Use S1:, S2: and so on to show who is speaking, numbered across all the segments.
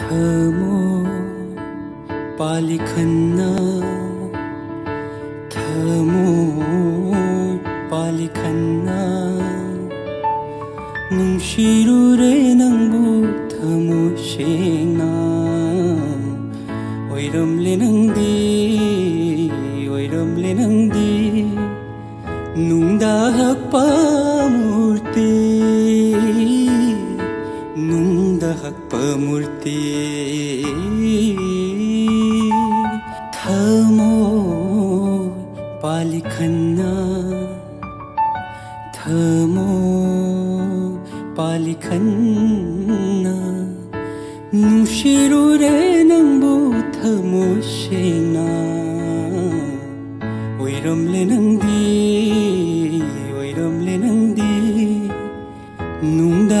S1: थामो पालिखन्ना, थामो पालिखन्ना, नुम् शीरू रैनंग भुथामो शेन्ना, वैरमले नंदे, वैरमले नंदे, नुम् दावाई, थामो पालिखन्ना। थामो थिख थिख नुसरे नङ म सेनाइरमले नदि उरम्ले नदि नद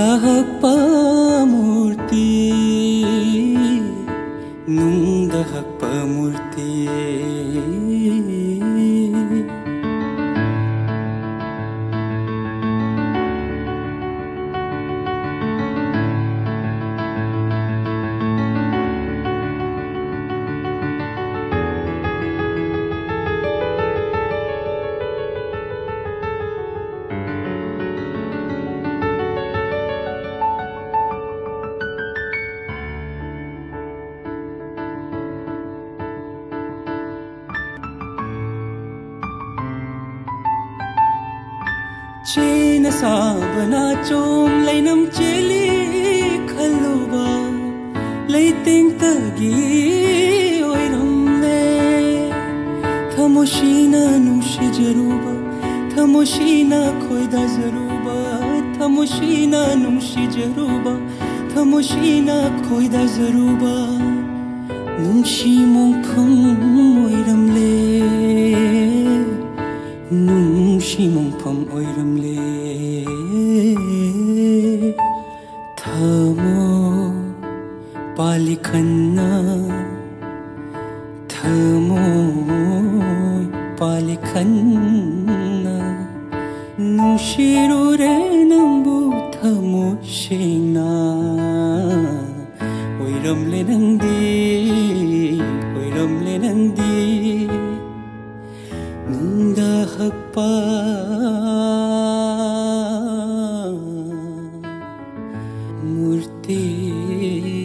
S1: मूर्ति Chena sabana chom lainam cheli khaluba Laiting tagi oiramle Thamoshina nushi jaruba Thamoshina khoida zaruba Thamoshina nushi jaruba Thamoshina khoida zaruba Nunshi monkham oiramle Nunshi 시몽펌 오이름레 타모 빨리 갔나 타모 빨리 갔나 농시로레 남부 타모 시나 오이름레 낭디 오이름레 낭디 nung da hak pa You.